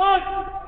Avante!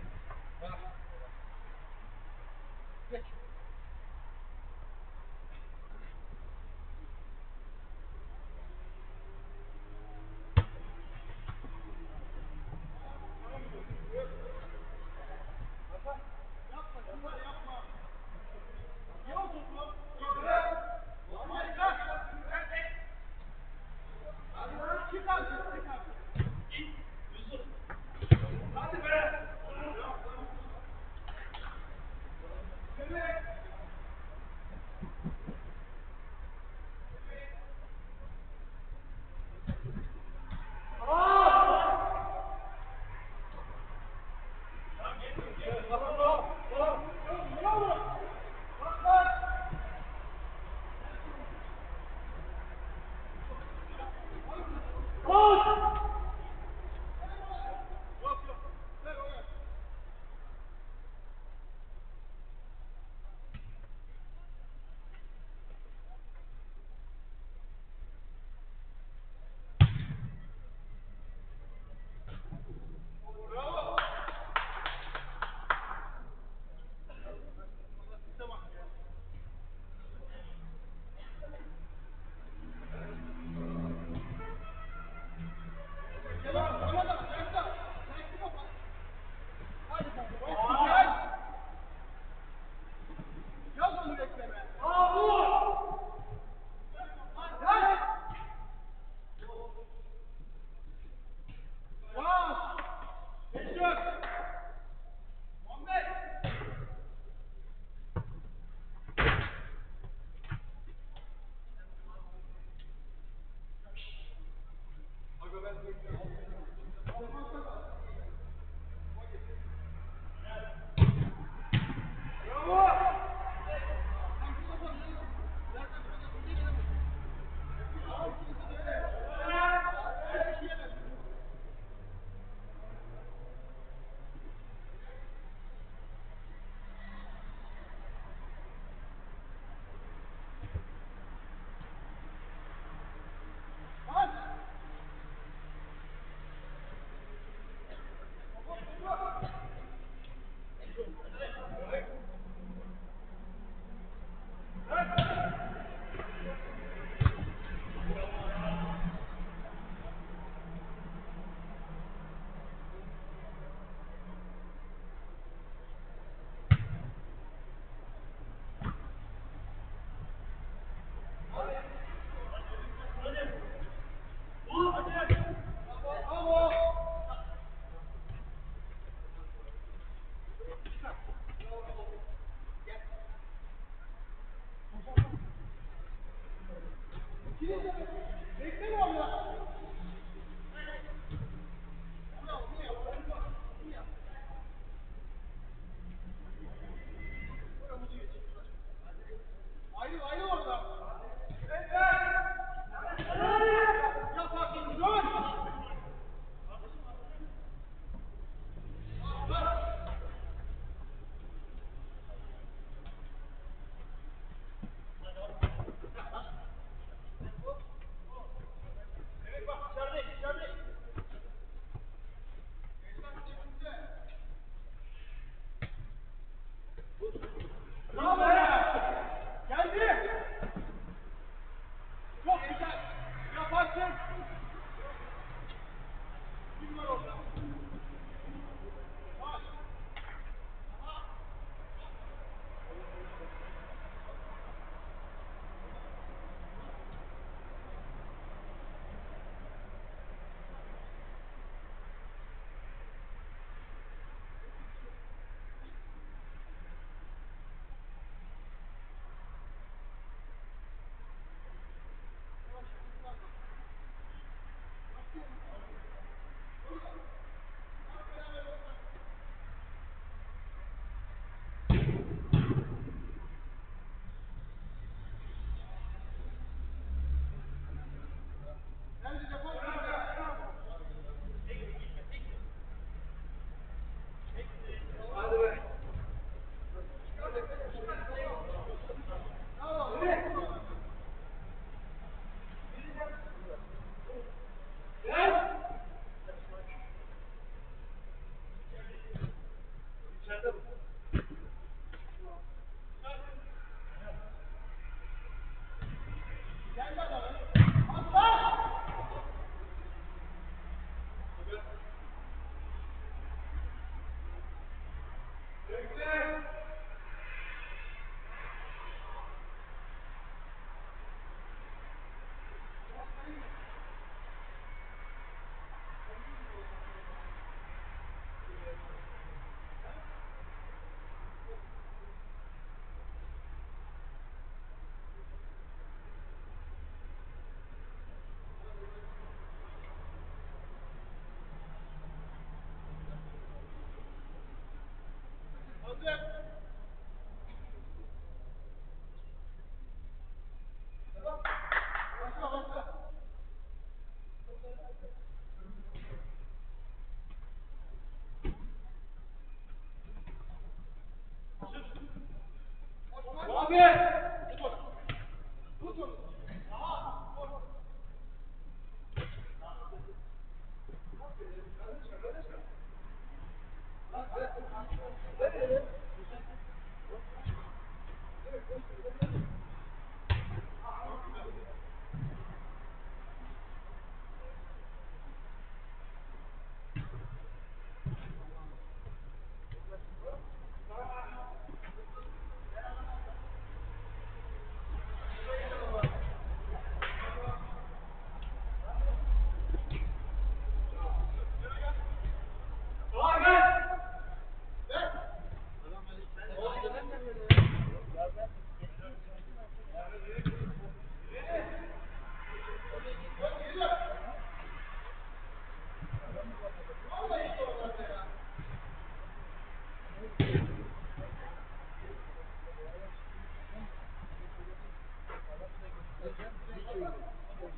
Abi!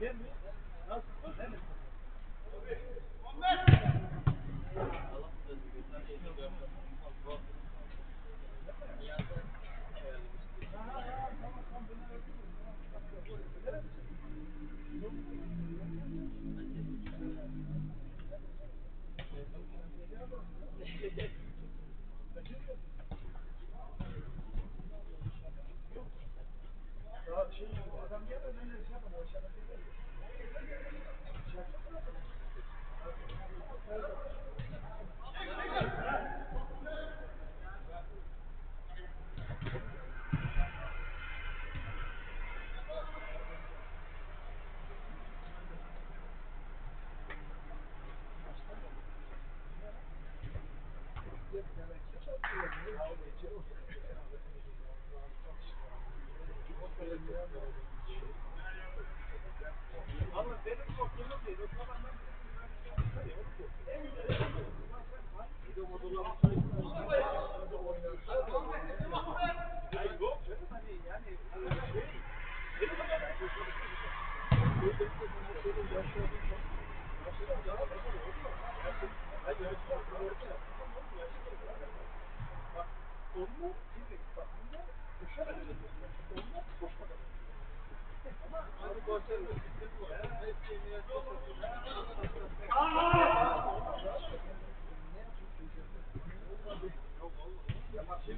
forgiveness. 这真是羡慕我，现在真的有。Thank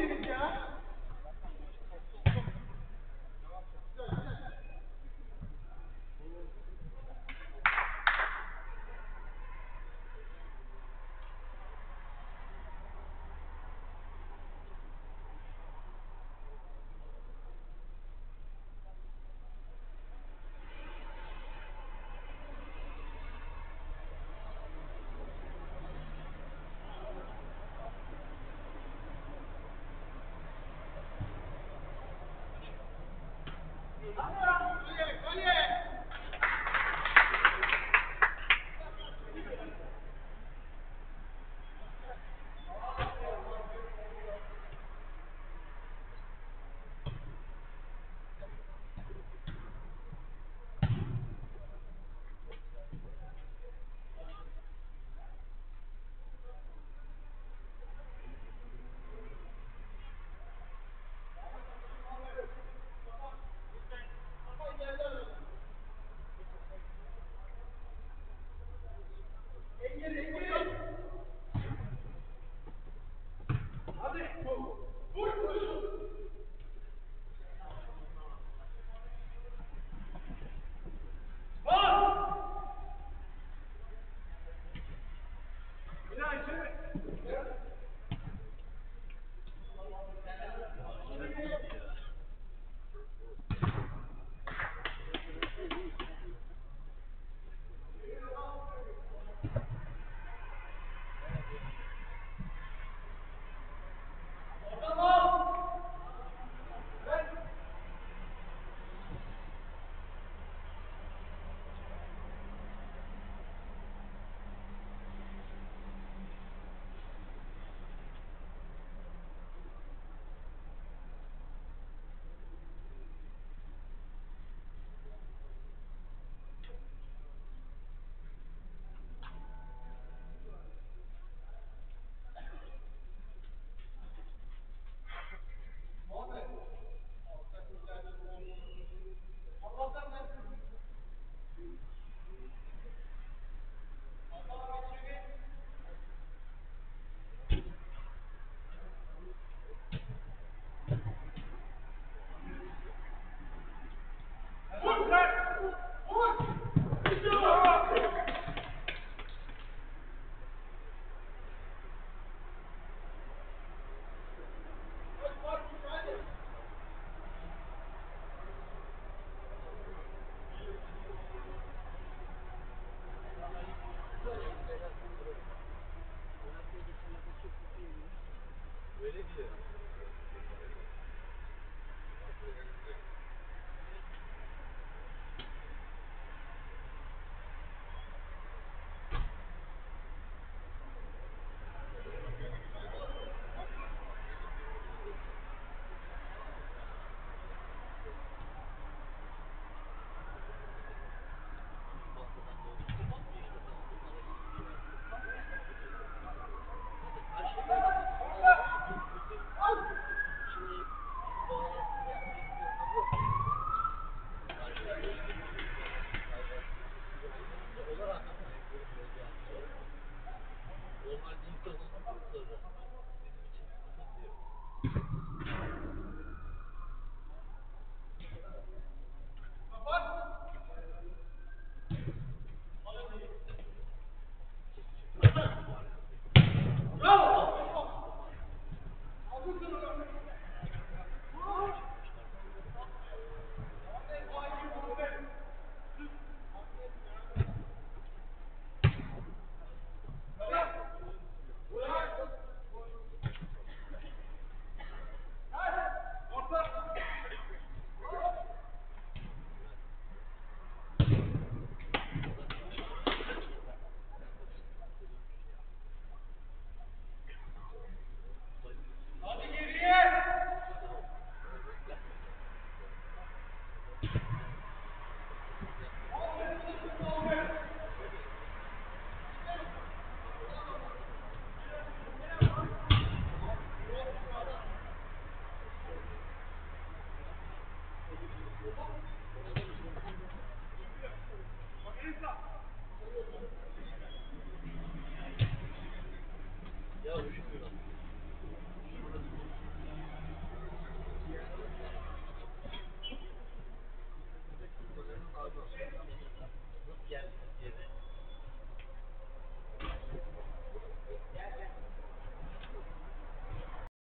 All right.